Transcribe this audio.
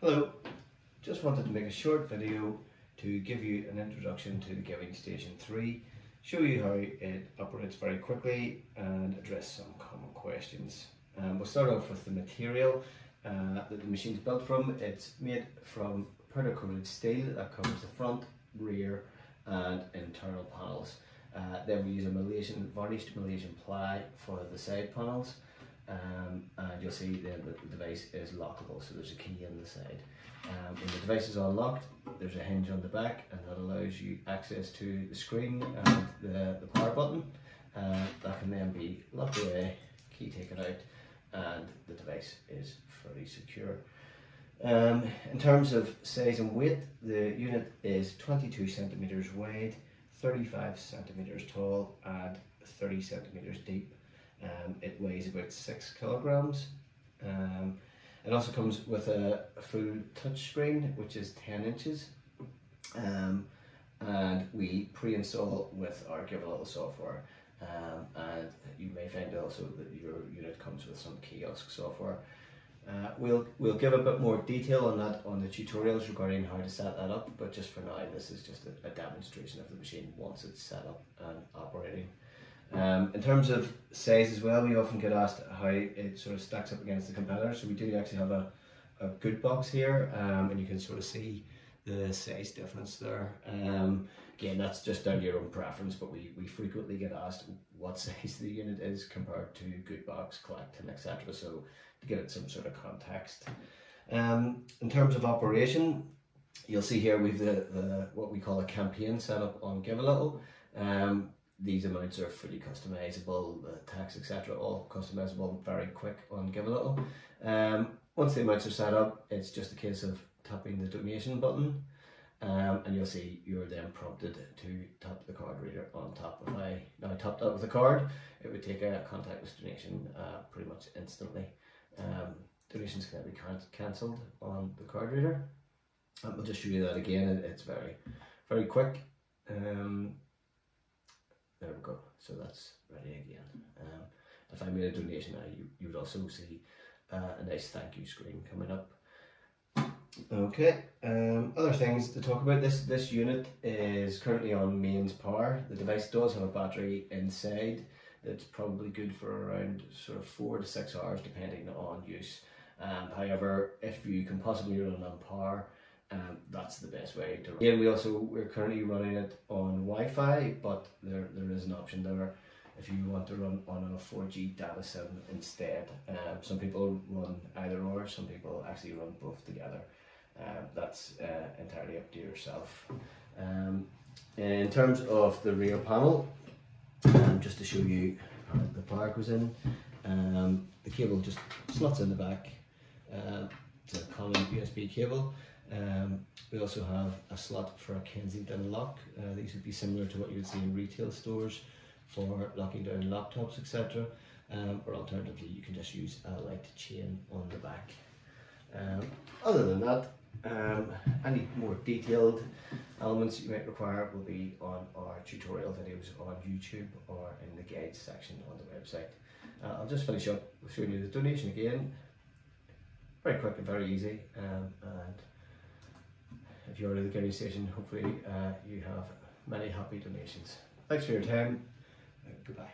Hello, just wanted to make a short video to give you an introduction to the Giving Station 3, show you how it operates very quickly and address some common questions. Um, we'll start off with the material uh, that the machine is built from. It's made from powder coated steel that covers the front, rear and internal panels. Uh, then we use a Malaysian, varnished Malaysian ply for the side panels um, and you'll see the, the device is lockable so there's a key on the side. Um, when the device is unlocked there's a hinge on the back and that allows you access to the screen and the, the power button uh, that can then be locked away, key taken out and the device is fully secure. Um, in terms of size and weight, the unit is 22 centimeters wide, 35 centimeters tall and 30 centimeters deep. Um, it weighs about six kilograms. Um, it also comes with a, a full touchscreen, which is 10 inches. Um, and we pre-install with our Givelittle software. Um, and you may find also that your unit comes with some kiosk software. Uh, we'll we'll give a bit more detail on that on the tutorials regarding how to set that up, but just for now, this is just a, a demonstration of the machine once it's set up and operating. Um, in terms of size as well, we often get asked how it sort of stacks up against the competitor. So we do actually have a, a GoodBox here, um, and you can sort of see the size difference there. Um, again, that's just down to your own preference, but we, we frequently get asked what size the unit is compared to GoodBox, collect, and etc. So to give it some sort of context. Um, in terms of operation, you'll see here we've the, the what we call a campaign set up on Givelittle. Um, these amounts are fully customizable, the tax etc. all customizable very quick on Givelittle. Um, once the amounts are set up, it's just a case of tapping the donation button um, and you'll see you're then prompted to tap the card reader on top. If I now tapped that with a card, it would take a contactless donation uh, pretty much instantly. Um, donations can be can cancelled on the card reader. We'll just show you that again. It's very, very quick. Um, there we go. So that's ready again. Um, if I made a donation now, you, you would also see uh, a nice thank you screen coming up. Okay, um, other things to talk about. This this unit is currently on mains power. The device does have a battery inside. that's probably good for around sort of four to six hours depending on use. Um, however, if you can possibly run on power, um, that's the best way to run. Again, we also we're currently running it on Wi-Fi, but there there is an option there if you want to run on a 4G data sim instead. Um, some people run either or, some people actually run both together. Um, that's uh, entirely up to yourself. Um, in terms of the rear panel, um, just to show you how the power goes in, um, the cable just slots in the back. Uh, it's a common USB cable. Um, we also have a slot for a Kensington lock. Uh, these would be similar to what you would see in retail stores for locking down laptops, etc. Um, or alternatively, you can just use a light chain on the back. Um, other than that, um, any more detailed elements you might require will be on our tutorial videos on YouTube or in the guides section on the website. Uh, I'll just finish up showing you the donation again. Very quick and very easy. Um, and if you're at the Giving Station, hopefully uh, you have many happy donations. Thanks for your time. Goodbye.